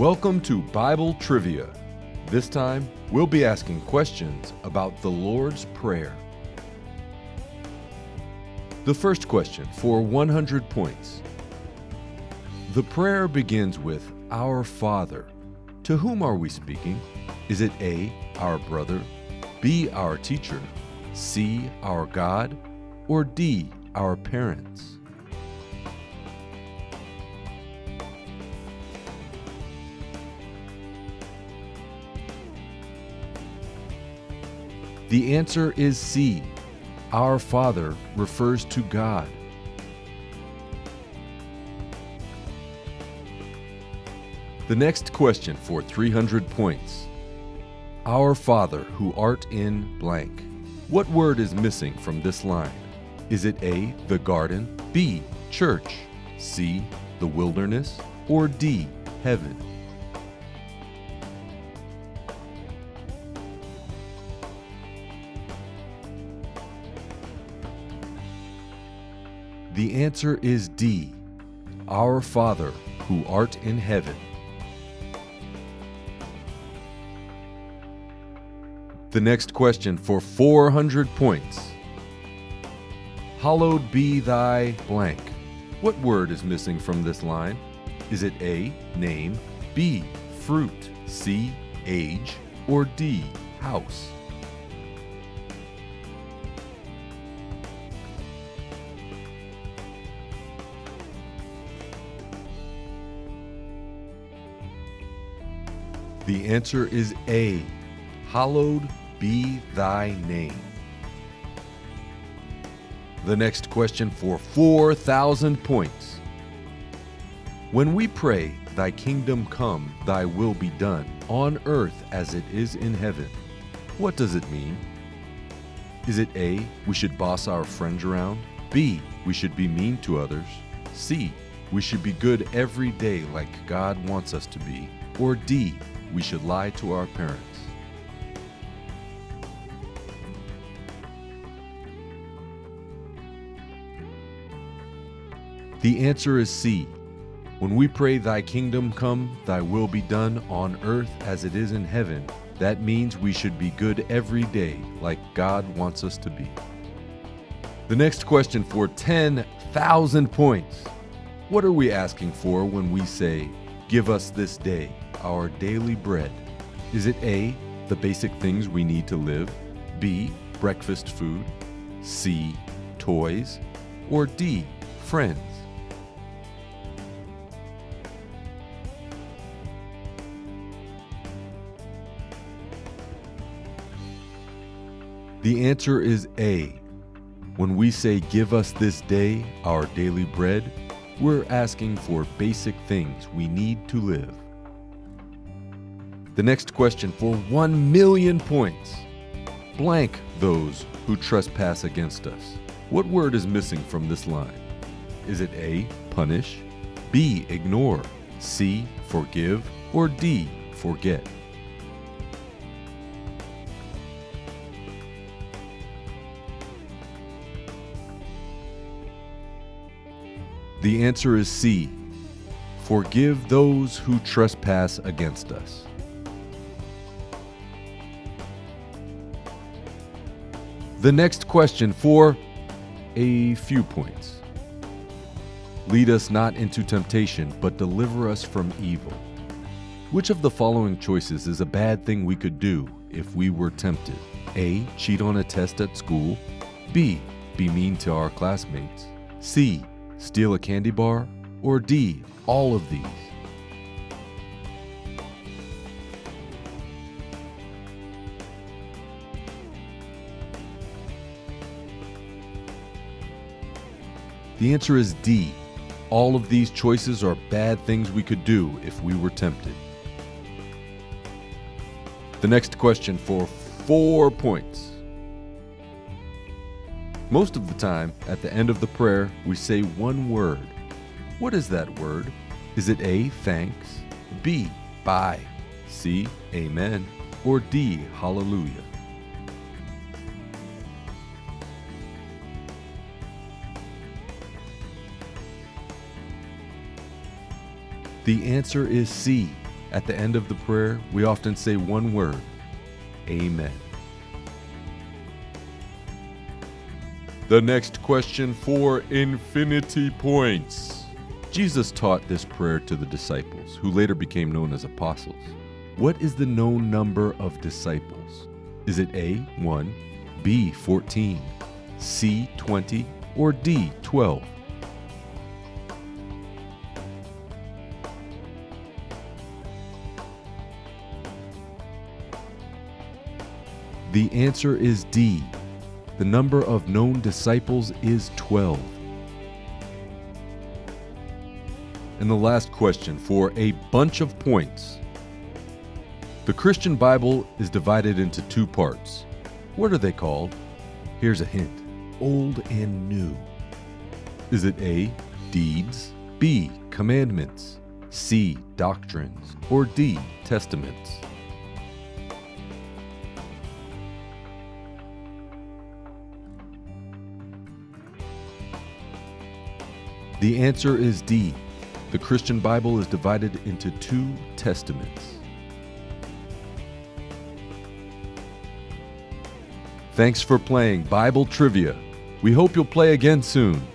Welcome to Bible Trivia. This time, we'll be asking questions about the Lord's Prayer. The first question for 100 points. The prayer begins with Our Father. To whom are we speaking? Is it A, our brother, B, our teacher, C, our God, or D, our parents? The answer is C. Our Father refers to God. The next question for 300 points. Our Father who art in blank. What word is missing from this line? Is it A, the garden, B, church, C, the wilderness, or D, heaven? The answer is D. Our Father, who art in heaven. The next question for 400 points. Hallowed be thy blank. What word is missing from this line? Is it A, name, B, fruit, C, age, or D, house? The answer is A. Hallowed be thy name. The next question for 4,000 points. When we pray, Thy kingdom come, Thy will be done, on earth as it is in heaven, what does it mean? Is it A, we should boss our friends around? B, we should be mean to others? C, we should be good every day like God wants us to be? Or D, we should lie to our parents? The answer is C. When we pray, Thy kingdom come, Thy will be done on earth as it is in heaven, that means we should be good every day like God wants us to be. The next question for 10,000 points. What are we asking for when we say, Give us this day our daily bread? Is it A, the basic things we need to live? B, breakfast food? C, toys? Or D, friends? The answer is A. When we say, Give us this day our daily bread, we're asking for basic things we need to live. The next question for 1 million points. Blank those who trespass against us. What word is missing from this line? Is it A, punish, B, ignore, C, forgive, or D, forget? The answer is C. Forgive those who trespass against us. The next question for a few points. Lead us not into temptation, but deliver us from evil. Which of the following choices is a bad thing we could do if we were tempted? A. Cheat on a test at school. B. Be mean to our classmates. C steal a candy bar, or D, all of these? The answer is D. All of these choices are bad things we could do if we were tempted. The next question for four points. Most of the time, at the end of the prayer, we say one word. What is that word? Is it A, thanks, B, bye, C, amen, or D, hallelujah? The answer is C. At the end of the prayer, we often say one word Amen. The next question for infinity points. Jesus taught this prayer to the disciples, who later became known as apostles. What is the known number of disciples? Is it A, 1, B, 14, C, 20, or D, 12? The answer is D. The number of known disciples is 12. And the last question for a bunch of points. The Christian Bible is divided into two parts. What are they called? Here's a hint Old and New. Is it A, deeds, B, commandments, C, doctrines, or D, testaments? The answer is D. The Christian Bible is divided into two testaments. Thanks for playing Bible Trivia. We hope you'll play again soon.